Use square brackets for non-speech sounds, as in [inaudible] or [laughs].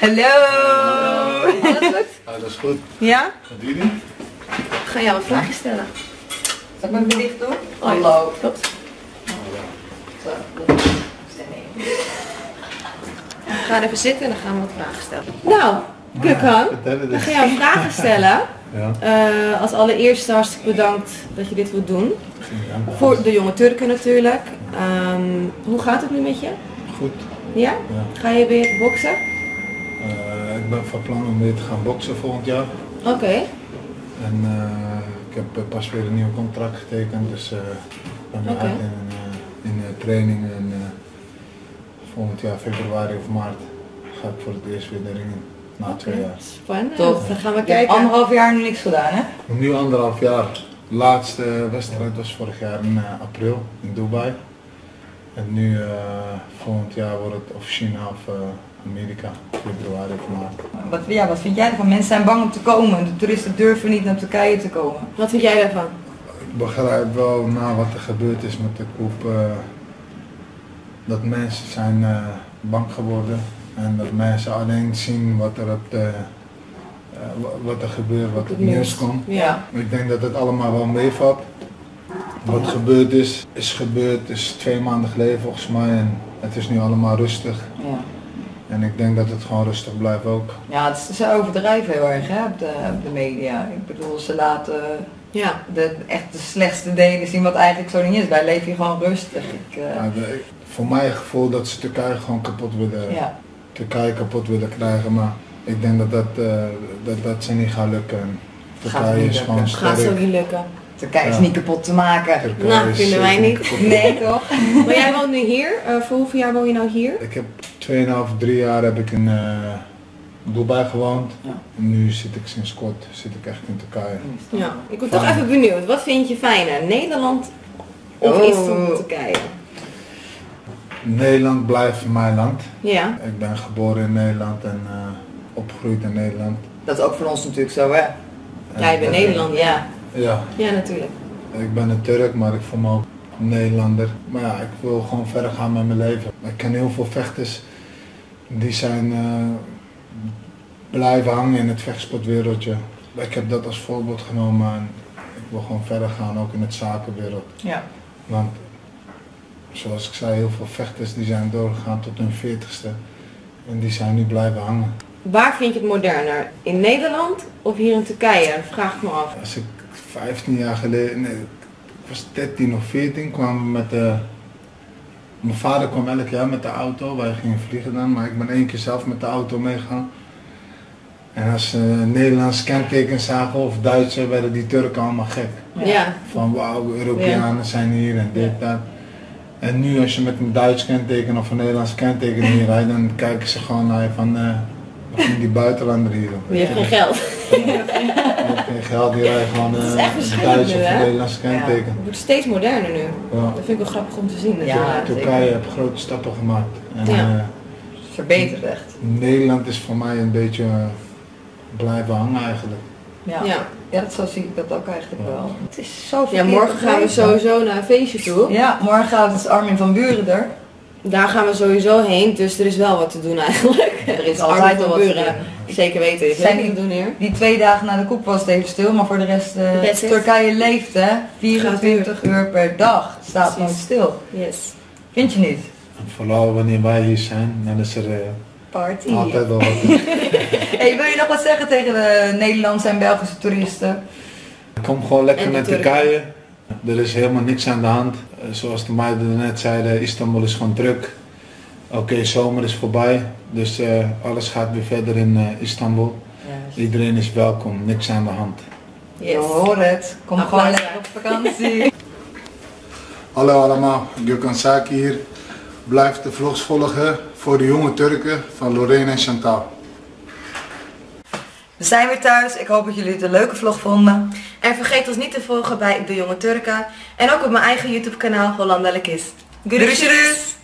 Hallo. Alles goed? Ja, dat is goed. Ja? Wat doe je nu? Ik ga jou een vraagje stellen. Zal ik mijn bericht doen? Hallo. Klopt. Zo. We gaan even zitten en dan gaan we wat vragen stellen. Nou, Kukhan, het we eens. gaan jou vragen stellen. [laughs] Ja. Eh, als allereerste hartstikke bedankt dat je dit wilt doen. ja. Voor de jonge Turken natuurlijk. Ehm, hoe gaat het nu met je? Goed. Ja? Ja. Ga je weer boksen? Eh, ik ben van plan om weer te gaan boksen volgend jaar. Oké. En eh, ik heb eh, pas weer een nieuw contract getekend, dus eh, ik ben uit in, in training. En eh, volgend jaar februari of maart ga ik voor het eerst weer de ring in. Na twee jaar. Spannend. Top. Dan gaan we kijken. anderhalf jaar nu niks gedaan, hè? Nu anderhalf jaar. De laatste wedstrijd was vorig jaar in april in Dubai. En nu eh, volgend jaar wordt het of China of Amerika, februari of maart. Wat, ja, wat vind jij ervan? Mensen zijn bang om te komen. De toeristen durven niet naar Turkije te komen. Wat vind jij daarvan? Ik begrijp wel na wat er gebeurd is met de koep eh, dat mensen zijn eh, bang geworden en dat mensen alleen zien wat er op de, wa- wat er gebeurt, wat op het nieuws. komt. Ja. Ik denk dat het allemaal wel meevalt. Wat gebeurd is, is gebeurd, is twee maanden geleden volgens mij en het is nu allemaal rustig. Ja. En ik denk dat het gewoon rustig blijft ook. Ja, het is, ze overdrijven heel erg hè, op, de, op de media. Ik bedoel, ze laten Ja. de, echt de slechtste delen zien wat eigenlijk zo niet is. Wij leven hier gewoon rustig. Ik, eh, Ja, de- ik- voor mij het gevoel dat ze Turkije gewoon kapot willen, ja. Turkije kapot willen krijgen, maar ik denk dat dat, eh, dat, dat ze niet gaan lukken. En Gaat Turkije niet is lukken. gewoon Gaat zo sterk. niet lukken. Turkije is niet kapot te maken. Turkije Nou, is vinden zeker wij niet. kapot. [laughs] Nee toch? [laughs] Maar jij woont nu hier. Eh, voor hoeveel jaar woon je nou hier? Ik heb 2,5, 3 jaar heb ik in eh, Dubai gewoond. Ja. En nu zit ik sinds kort zit ik echt in Turkije. Ja. Ik ben toch even benieuwd. Wat vind je fijner? Nederland of Oh. Istanbul, Turkije? Nederland blijft voor mijn land. Ja. Ik ben geboren in Nederland en eh, opgegroeid in Nederland. Dat is ook voor ons natuurlijk zo hè. Jij bent eh, Nederlander, ja. Ja, Ja, natuurlijk. ik ben een Turk, maar ik voel me ook Nederlander. Maar ja, ik wil gewoon verder gaan met mijn leven. Ik ken heel veel vechters die zijn eh, blijven hangen in het vechtsportwereldje. Ik heb dat als voorbeeld genomen en ik wil gewoon verder gaan, ook in het zakenwereld. Ja. Want zoals ik zei, heel veel vechters die zijn doorgegaan tot hun veertigste en die zijn nu blijven hangen. Waar vind je het moderner? In Nederland of hier in Turkije? Dat vraag ik me af. Als ik 15 jaar geleden, nee, ik was 13 of 14, kwamen we met de... Mijn vader kwam elk jaar met de auto, wij gingen vliegen dan, maar ik ben één keer zelf met de auto meegegaan. En als ze een Nederlands kenteken zagen of Duitser, werden die Turken allemaal gek. Ja. Van wauw, Europeanen zijn hier en dit, dat. En nu als je met een Duits kenteken of een Nederlands kenteken hier rijdt, dan kijken ze gewoon naar je van, eh die buitenlander hier? Je hebt geen geld. Je hebt geen geld, die rijdt gewoon Het is eh, echt een verschillend Duits nu, of een hè? Nederlands kenteken. Het wordt steeds moderner nu. Ja. Dat vind ik wel grappig om te zien. Ja. Turkije heeft grote stappen gemaakt. En Ja. eh, Verbeterd echt. Nederland is voor mij een beetje eh, blijven hangen eigenlijk. Ja. Ja. ja, dat zo zie ik dat ook eigenlijk wel. Het is zo ja, morgen gaan we sowieso naar een feestje toe. Ja, morgen gaat het Armin van Buren er. Daar gaan we sowieso heen, dus er is wel wat te doen eigenlijk. [laughs] Er is altijd wel wat te doen. Zeker weten, is Zijn die- doen hier. Die twee dagen na de koep was het even stil, maar voor de rest, eh, it. Turkije leeft hè. 24 uur per dag. Staat nooit Precies. stil. Yes. Vind je niet? En vooral wanneer wij hier zijn, dan is er eh, Party. altijd wel wat. [laughs] Hey, wil je nog wat zeggen tegen de Nederlandse en Belgische toeristen? Kom gewoon lekker naar. Turkije. Er is helemaal niks aan de hand. Eh, Zoals de meiden net zeiden, Istanbul is gewoon druk. Oké, zomer is voorbij. Dus eh, alles gaat weer verder in eh, Istanbul. Iedereen is welkom, niks aan de hand. Je Yes. hoort het. Kom Applaus. gewoon lekker op vakantie. [laughs] Hallo allemaal, Gökhan Saki hier. Blijf de vlogs volgen voor de jonge Turken van Lorraine en Chantal. We zijn weer thuis. Ik hoop dat jullie het een leuke vlog vonden. En vergeet ons niet te volgen bij De Jonge Turken. En ook op mijn eigen YouTube kanaal Hollandelijk is. Görüşürüz.